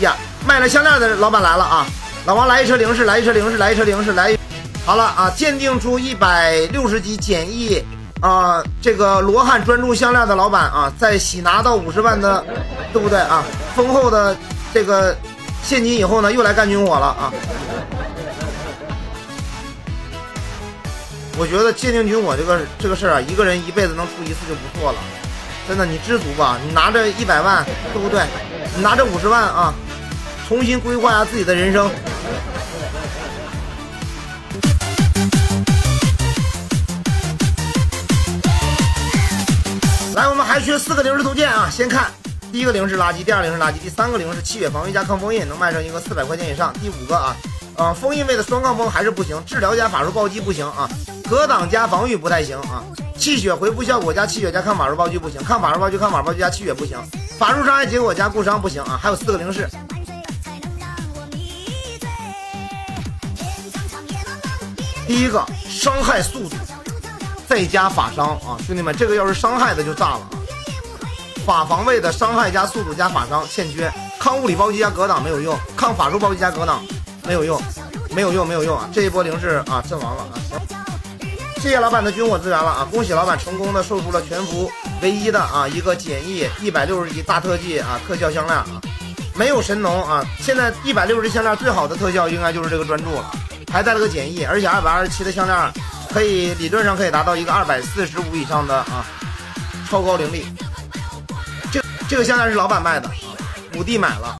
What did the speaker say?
呀，卖了项链的老板来了啊！老王来一车零式，来一车零式，来一车零式，来。好了啊，鉴定出一百六十级简易啊，这个罗汉专注项链的老板啊，在喜拿到五十万的，对不对啊？丰厚的这个现金以后呢，又来干军火了啊！我觉得鉴定军火这个这个事儿啊，一个人一辈子能出一次就不错了，真的，你知足吧，你拿着一百万，对不对？拿着五十万啊，重新规划一下自己的人生。来，我们还缺四个零式图鉴啊！先看第一个零式垃圾，第二零式垃圾，第三个零式七血防御加抗封印，能卖上一个四百块钱以上。第五个啊，呃，封印位的双抗封还是不行，治疗加法术暴击不行啊，格挡加防御不太行啊，气血回复效果加气血加抗法术暴击不行，抗法术暴击抗法术暴击加气血不行，法术伤害结果加固伤不行啊，还有四个零式。第一个伤害速度。再加法伤啊，兄弟们，这个要是伤害的就炸了啊！法防卫的伤害加速度加法伤欠缺，抗物理暴击加格挡没有用，抗法术暴击加格挡没有用，没有用，没有用啊！这一波零式啊，阵亡了啊！行，谢谢老板的军火资源了啊！恭喜老板成功的售出了全服唯一的啊一个简易一百六十级大特技啊特效项链啊，没有神农啊！现在一百六十项链最好的特效应该就是这个专注了，还带了个简易，而且二百二十七的项链。可以理论上可以达到一个二百四十五以上的啊超高灵力，这这个项链是老板卖的，五弟买了。